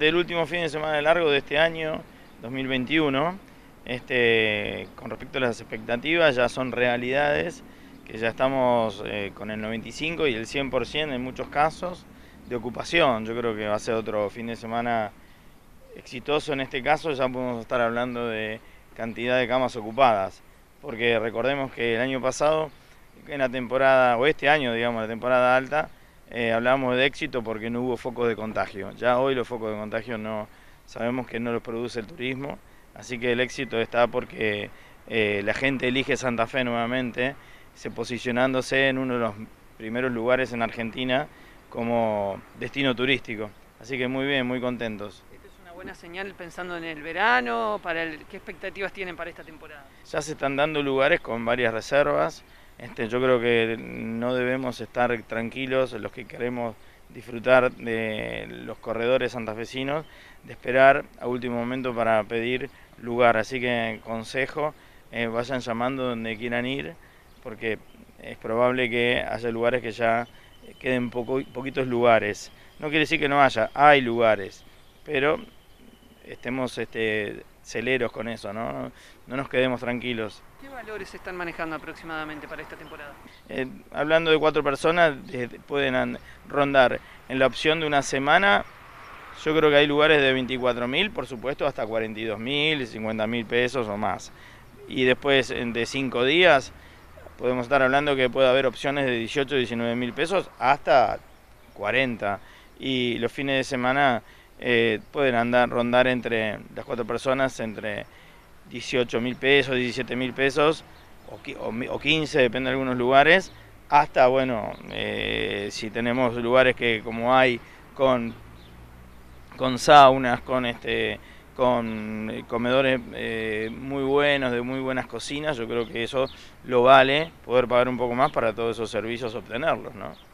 Del último fin de semana largo de este año, 2021, este, con respecto a las expectativas, ya son realidades que ya estamos eh, con el 95 y el 100% en muchos casos de ocupación. Yo creo que va a ser otro fin de semana exitoso en este caso, ya podemos estar hablando de cantidad de camas ocupadas, porque recordemos que el año pasado, en la temporada, o este año, digamos, la temporada alta, eh, hablábamos de éxito porque no hubo focos de contagio. Ya hoy los focos de contagio no sabemos que no los produce el turismo, así que el éxito está porque eh, la gente elige Santa Fe nuevamente, se posicionándose en uno de los primeros lugares en Argentina como destino turístico. Así que muy bien, muy contentos buena señal pensando en el verano, para qué expectativas tienen para esta temporada. Ya se están dando lugares con varias reservas. Este, yo creo que no debemos estar tranquilos los que queremos disfrutar de los corredores santafesinos, de esperar a último momento para pedir lugar. Así que consejo, eh, vayan llamando donde quieran ir, porque es probable que haya lugares que ya queden poco, poquitos lugares. No quiere decir que no haya, hay lugares, pero estemos este, celeros con eso, ¿no? no nos quedemos tranquilos. ¿Qué valores se están manejando aproximadamente para esta temporada? Eh, hablando de cuatro personas, pueden rondar en la opción de una semana. Yo creo que hay lugares de 24 mil, por supuesto, hasta 42 mil, 50 mil pesos o más. Y después de cinco días, podemos estar hablando que puede haber opciones de 18, 19 mil pesos hasta 40. Y los fines de semana eh, pueden andar, rondar entre las cuatro personas entre 18 mil pesos, 17 mil pesos o, 15, depende de algunos lugares, hasta, bueno, eh, si tenemos lugares que como hay con, con saunas, con este con comedores eh, muy buenos, de muy buenas cocinas, yo creo que eso lo vale, poder pagar un poco más para todos esos servicios obtenerlos, ¿no?